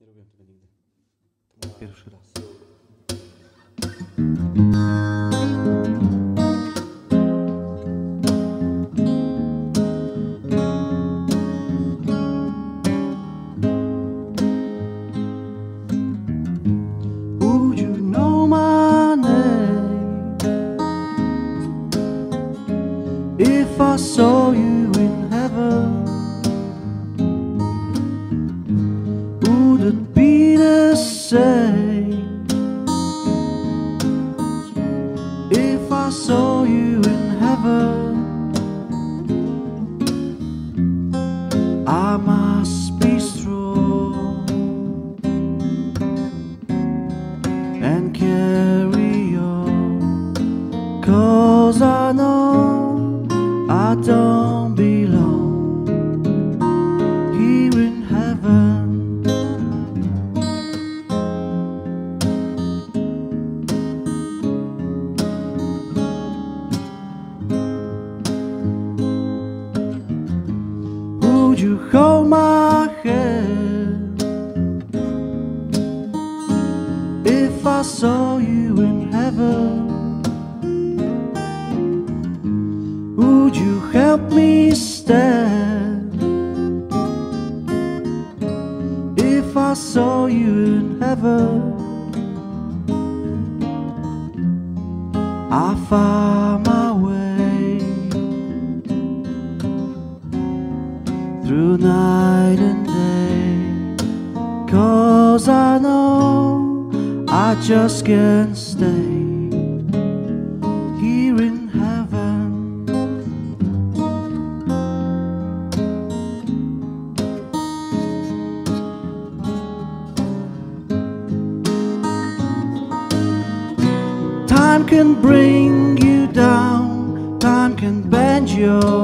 Nie robiłem tego nigdy. To był Pierwszy raz. Would you know my name if I saw you I must be strong and carry on. Cause I know hold my hand if I saw you in heaven? Would you help me stand if I saw you in heaven? I found through night and day. Cause I know I just can't stay here in heaven. Time can bring you down, time can bend your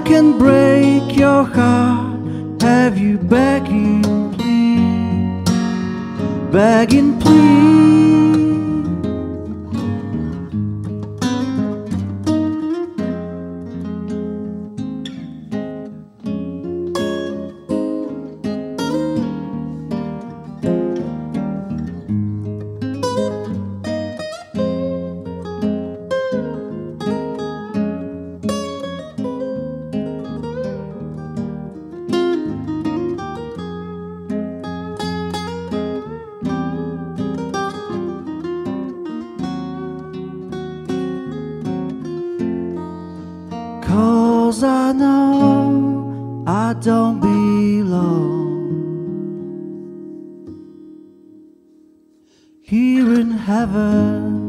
Time can break your heart, have you begging, please, begging, please. Cause I know I don't belong here in heaven.